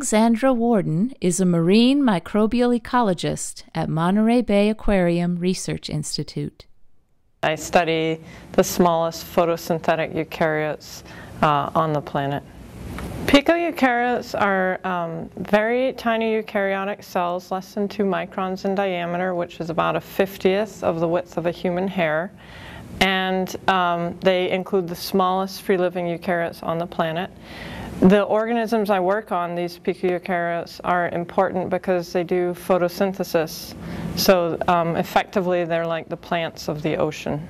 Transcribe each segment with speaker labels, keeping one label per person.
Speaker 1: Alexandra Worden is a marine microbial ecologist at Monterey Bay Aquarium Research Institute.
Speaker 2: I study the smallest photosynthetic eukaryotes uh, on the planet. Picoeukaryotes are um, very tiny eukaryotic cells, less than two microns in diameter, which is about a 50th of the width of a human hair. And um, they include the smallest free-living eukaryotes on the planet. The organisms I work on, these picoeukaryotes, are important because they do photosynthesis. So um, effectively, they're like the plants of the ocean.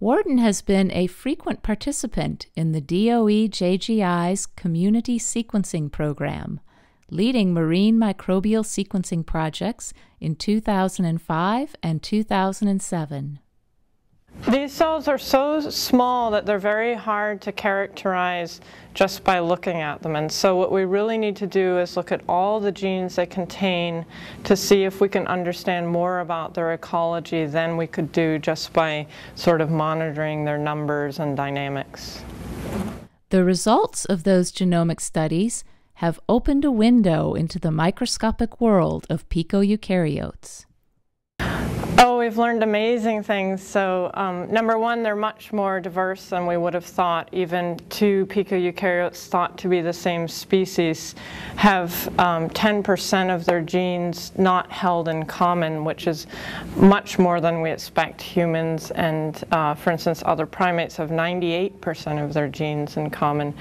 Speaker 1: Worden has been a frequent participant in the DOE JGI's Community Sequencing Program, leading marine microbial sequencing projects in 2005 and 2007.
Speaker 2: These cells are so small that they're very hard to characterize just by looking at them. And so what we really need to do is look at all the genes they contain to see if we can understand more about their ecology than we could do just by sort of monitoring their numbers and dynamics.
Speaker 1: The results of those genomic studies have opened a window into the microscopic world of picoeukaryotes.
Speaker 2: Oh, we've learned amazing things. So um, number one, they're much more diverse than we would have thought. Even two picoeukaryotes thought to be the same species have 10% um, of their genes not held in common, which is much more than we expect humans. And uh, for instance, other primates have 98% of their genes in common.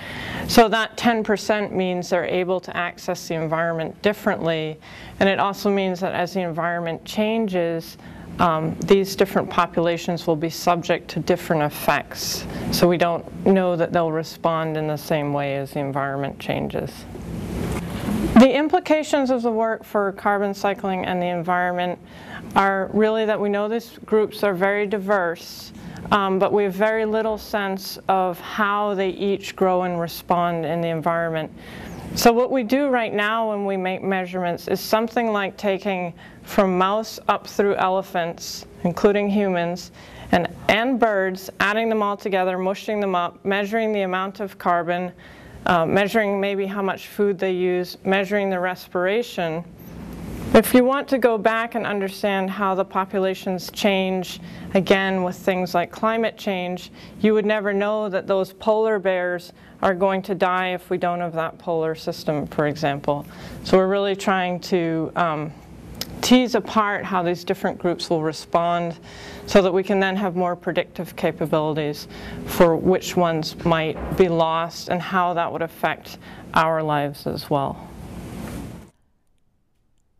Speaker 2: So that 10% means they're able to access the environment differently. And it also means that as the environment changes, um, these different populations will be subject to different effects. So we don't know that they'll respond in the same way as the environment changes. The implications of the work for carbon cycling and the environment are really that we know these groups are very diverse, um, but we have very little sense of how they each grow and respond in the environment. So what we do right now when we make measurements is something like taking from mouse up through elephants, including humans, and, and birds, adding them all together, mushing them up, measuring the amount of carbon, uh, measuring maybe how much food they use, measuring the respiration. If you want to go back and understand how the populations change, again with things like climate change, you would never know that those polar bears are going to die if we don't have that polar system, for example. So we're really trying to um, tease apart how these different groups will respond so that we can then have more predictive capabilities for which ones might be lost and how that would affect our lives as well.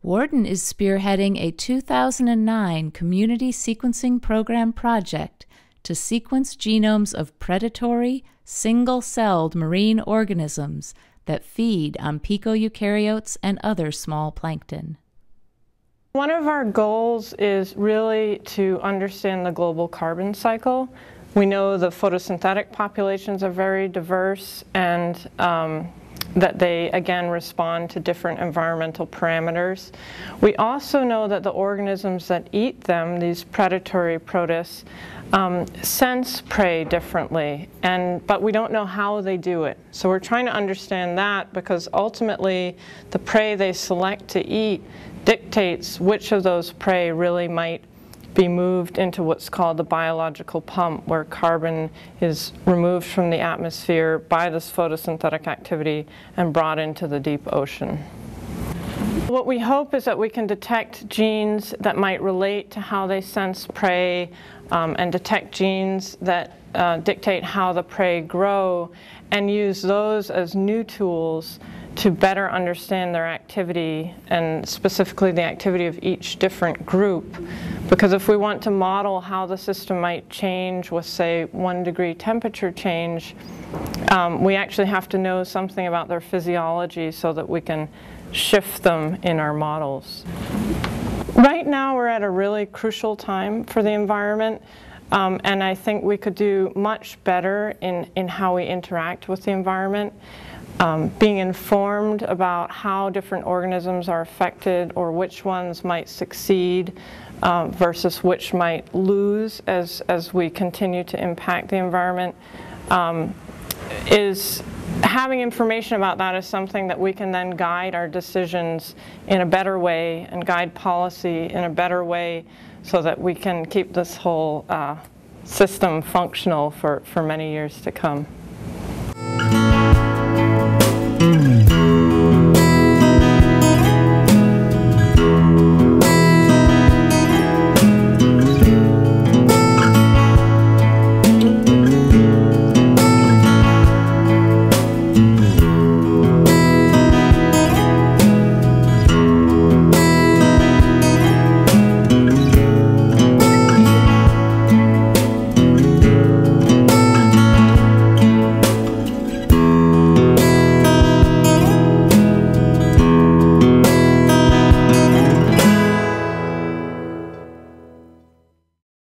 Speaker 1: Worden is spearheading a 2009 Community Sequencing Program project to sequence genomes of predatory, single-celled marine organisms that feed on picoeukaryotes and other small plankton.
Speaker 2: One of our goals is really to understand the global carbon cycle. We know the photosynthetic populations are very diverse and um, that they again respond to different environmental parameters. We also know that the organisms that eat them, these predatory protists, um, sense prey differently, and, but we don't know how they do it. So we're trying to understand that because ultimately the prey they select to eat dictates which of those prey really might be moved into what's called the biological pump, where carbon is removed from the atmosphere by this photosynthetic activity and brought into the deep ocean. What we hope is that we can detect genes that might relate to how they sense prey um, and detect genes that uh, dictate how the prey grow and use those as new tools to better understand their activity and specifically the activity of each different group. Because if we want to model how the system might change with, say, one degree temperature change, um, we actually have to know something about their physiology so that we can shift them in our models. Right now we're at a really crucial time for the environment. Um, and I think we could do much better in, in how we interact with the environment um, being informed about how different organisms are affected or which ones might succeed um, versus which might lose as, as we continue to impact the environment um, is having information about that is something that we can then guide our decisions in a better way and guide policy in a better way so that we can keep this whole uh, system functional for, for many years to come.